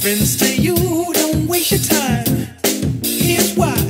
friends to you, don't waste your time. Here's why.